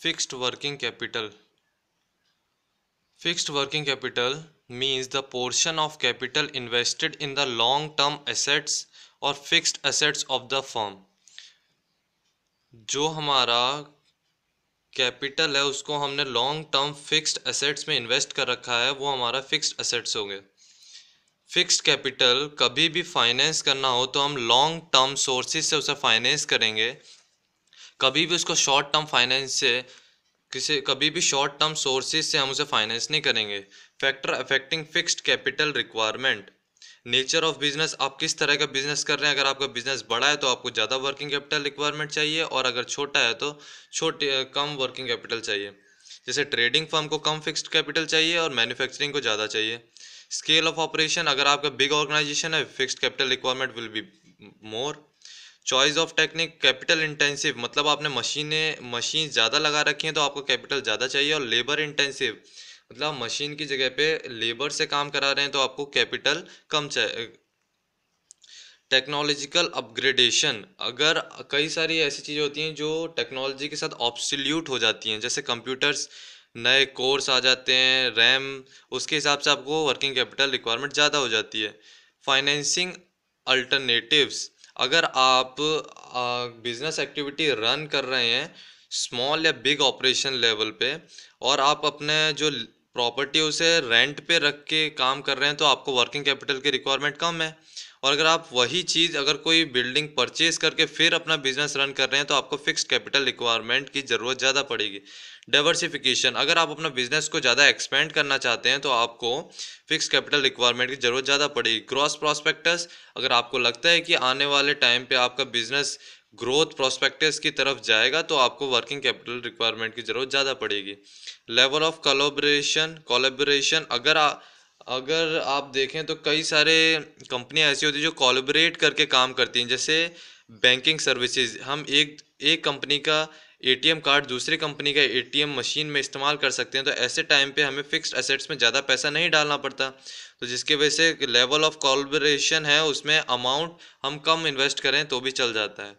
Fixed working capital fixed working capital means the portion of capital invested in the long term assets और fixed assets of the form जो हमारा capital है, उसको हमने long term fixed assets में invest कर रखा है, वो हमारा फिक्स्ड एसेट्स होंगे। फिक्स्ड कैपिटल कभी भी फाइनेंस करना हो तो हम लॉन्ग टर्म सोर्सेज से उसे फाइनेंस करेंगे। कभी भी उसको शॉर्ट टर्म फाइनेंस से, किसी, कभी भी शॉर्ट टर्म सोर्सेज से हम उसे फाइनेंस नहीं करेंगे। Factor affecting fixed capital requirement nature of business आप किस तरह का बिज़नेस कर रहे हैं? अगर आपका बिज़नेस बड़ा है तो आपको ज़्यादा वर्किंग कैपिटल रिक्वायरमेंट चाहिए और अगर छोटा है तो छोटे, कम वर्किंग कैपिटल चाहिए। जैसे ट्रेडिंग फर्म को कम फिक्स्ड कैपिटल चाहिए और मैन्युफैक्चरिंग को ज़्यादा चाहिए। स्केल ऑफ़ ऑपरेशन अगर आपका बिग ऑर्गेनाइजेशन है fixed capital requirement will be more choice of technique capital intensive मतलब आपने मशीनें मशीन ज़्यादा लगा रखी हैं तो आपको कैपिटल ज़्यादा चाहिए और लेबर इंटेंसिव मतलब मशीन की जगह पे लेबर से काम करा रहे हैं तो आपको कैपिटल कम चाहिए टेक्नोलॉजिकल अपग्रेडेशन अगर कई सारी ऐसी चीज़ें होती हैं जो टेक्नोलॉजी के साथ ऑप्सल्यूट हो जाती हैं, जैसे कंप्यूटर्स नए कोर्स आ जाते हैं रैम उसके हिसाब से आपको वर्किंग कैपिटल रिक्वायरमेंट ज़्यादा हो जाती है। फाइनेंसिंग अल्टरनेटिव्स अगर आप बिज़नेस एक्टिविटी रन कर रहे हैं स्मॉल या बिग ऑपरेशन लेवल पे, और आप अपने जो प्रॉपर्टी उसे रेंट पे रख के काम कर रहे हैं तो आपको वर्किंग कैपिटल की रिक्वायरमेंट कम है। और अगर आप वही चीज़ अगर कोई बिल्डिंग परचेज करके फिर अपना बिज़नेस रन कर रहे हैं तो आपको फिक्स कैपिटल रिक्वायरमेंट की ज़रूरत ज़्यादा पड़ेगी। डाइवर्सिफिकेशन अगर आप अपना बिज़नेस को ज़्यादा एक्सपेंड करना चाहते हैं तो आपको फिक्स कैपिटल रिक्वायरमेंट की ज़रूरत ज़्यादा पड़ेगी। क्रॉस प्रॉस्पेक्टस अगर आपको लगता है कि आने वाले टाइम पे आपका बिज़नेस ग्रोथ प्रोस्पेक्टस की तरफ़ जाएगा तो आपको वर्किंग कैपिटल रिक्वायरमेंट की ज़रूरत ज़्यादा पड़ेगी। लेवल ऑफ़ कोलोब्रेशन कोलेब्रेशन अगर आ, अगर आप देखें तो कई सारे कंपनियाँ ऐसी होती हैं जो कोलेबरेट करके काम करती हैं, जैसे बैंकिंग सर्विसेज़ हम एक एक कंपनी का एटीएम कार्ड दूसरी कंपनी का एटीएम मशीन में इस्तेमाल कर सकते हैं तो ऐसे टाइम पे हमें फिक्स्ड एसेट्स में ज़्यादा पैसा नहीं डालना पड़ता। तो जिसके वजह से लेवल ऑफ़ कॉलबरेशन है, उसमें अमाउंट हम कम इन्वेस्ट करें तो भी चल जाता है।